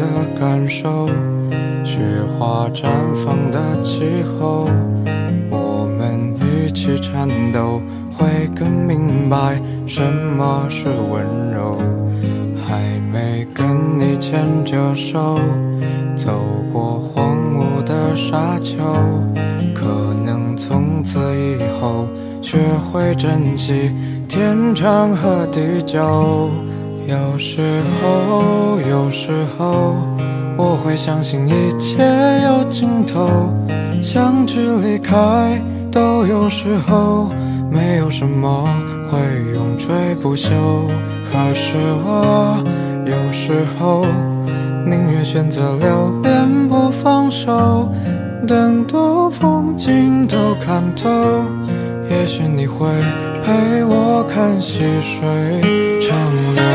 的感受雪花绽放的气候，我们一起颤抖，会更明白什么是温柔。还没跟你牵着手，走过荒芜的沙丘，可能从此以后学会珍惜天长和地久。有时候，有时候，我会相信一切有尽头，相聚离开都有时候，没有什么会永垂不朽。可是我有时候宁愿选择留恋不放手，等到风景都看透，也许你会陪我看细水长流。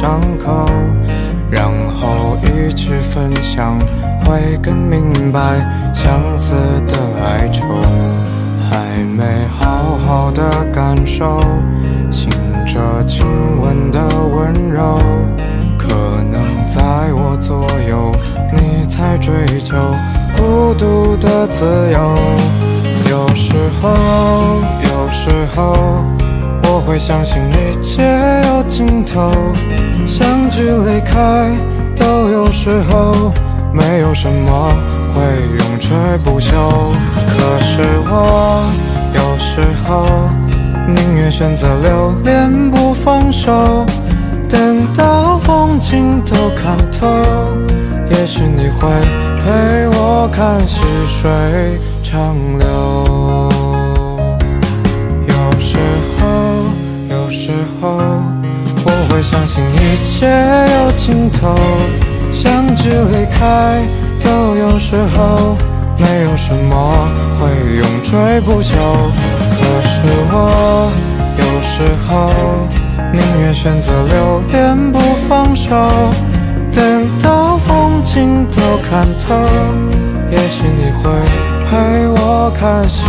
伤口，然后一起分享，会更明白相思的哀愁。还没好好的感受醒着亲吻的温柔，可能在我左右，你才追求孤独的自由。有时候，有时候，会相信一切有尽头，相聚离开都有时候，没有什么会永垂不朽。可是我有时候宁愿选择留恋不放手，等到风景都看透，也许你会陪我看细水长流。时候，我会相信一切有尽头，相聚离开都有时候，没有什么会永垂不朽。可是我有时候宁愿选择留恋不放手，等到风景都看透，也许你会陪我看细。